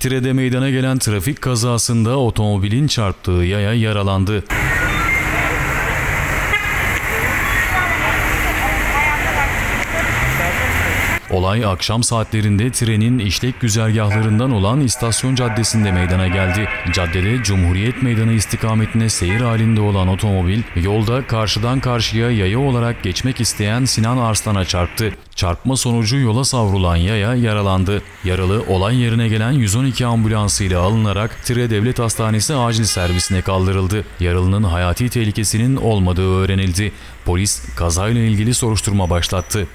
Tire'de meydana gelen trafik kazasında otomobilin çarptığı yaya yaralandı. Olay akşam saatlerinde trenin işlek güzergahlarından olan istasyon caddesinde meydana geldi. Caddede Cumhuriyet Meydanı istikametine seyir halinde olan otomobil yolda karşıdan karşıya yaya olarak geçmek isteyen Sinan Arslan'a çarptı. Çarpma sonucu yola savrulan yaya yaralandı. Yaralı olay yerine gelen 112 ambulansıyla alınarak Tire Devlet Hastanesi acil servisine kaldırıldı. Yaralının hayati tehlikesinin olmadığı öğrenildi. Polis kazayla ilgili soruşturma başlattı.